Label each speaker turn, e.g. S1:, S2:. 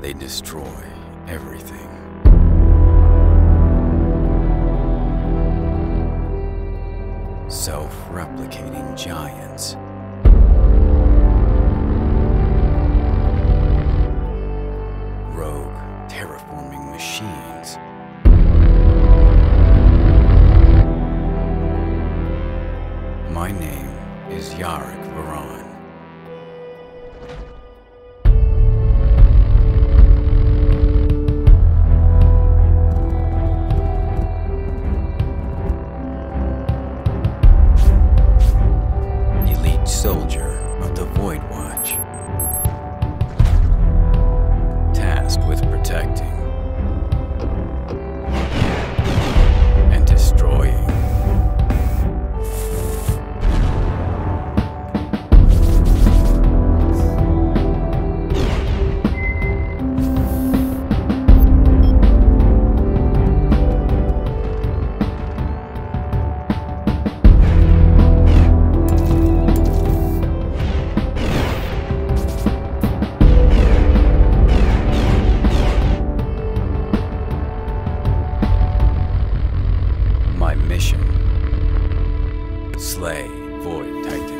S1: They destroy everything. Self-replicating giants. Rogue terraforming machines. My name is yarik varan soldier of the Void One. mission. Slay Void Titan.